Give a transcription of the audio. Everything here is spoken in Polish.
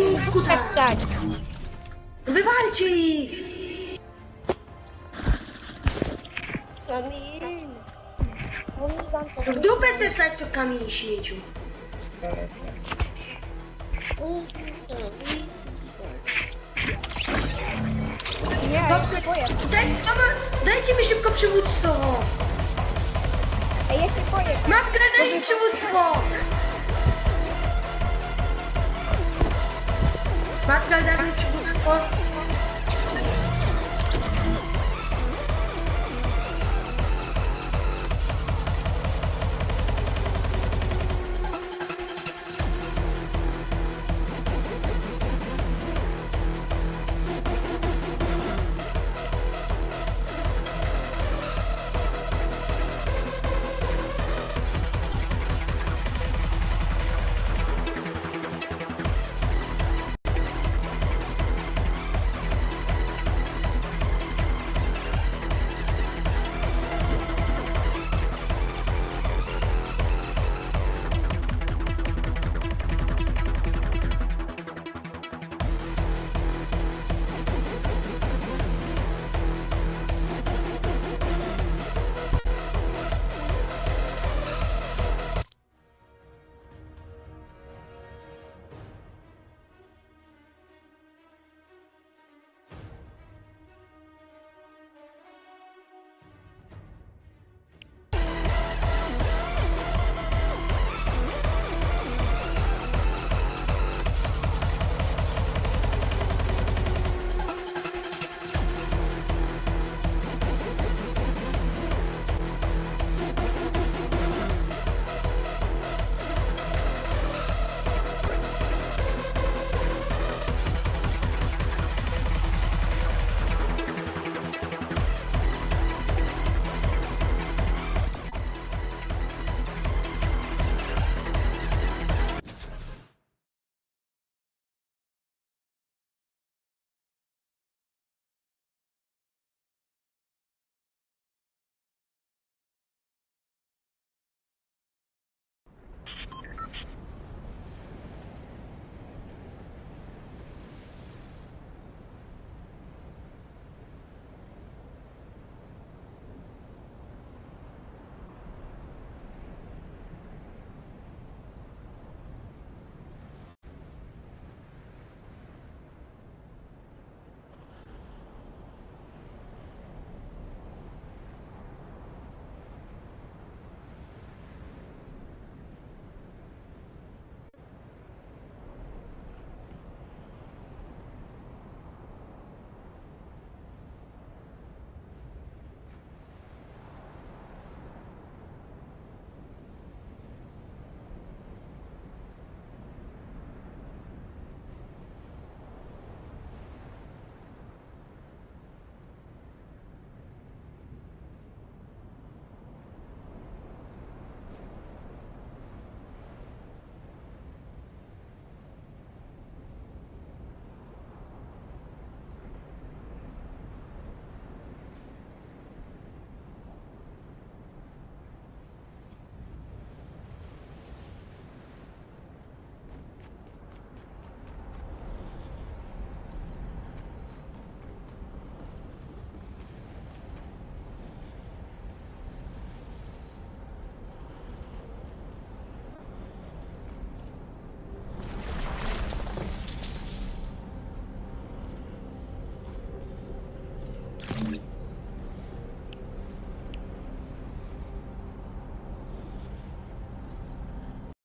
w kuta. Przestań. Wywalcie ich! Kamil. W dupę se wsadź to kamień śmieciu. Nie, Dobrze, daj, to ma, dajcie mi szybko przywództwo. Ej, ja się boję. Matka, daj mi przywództwo. Matka, daj mi przywództwo.